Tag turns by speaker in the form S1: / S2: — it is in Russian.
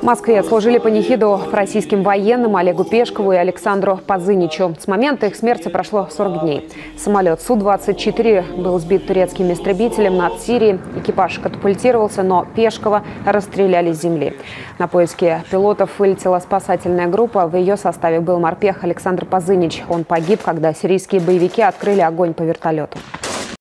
S1: В Москве отслужили панихиду российским военным Олегу Пешкову и Александру Пазыничу. С момента их смерти прошло 40 дней. Самолет Су-24 был сбит турецким истребителем над Сирией. Экипаж катапультировался, но Пешкова расстреляли с земли. На поиски пилотов вылетела спасательная группа. В ее составе был морпех Александр Пазынич. Он погиб, когда сирийские боевики открыли огонь по вертолету.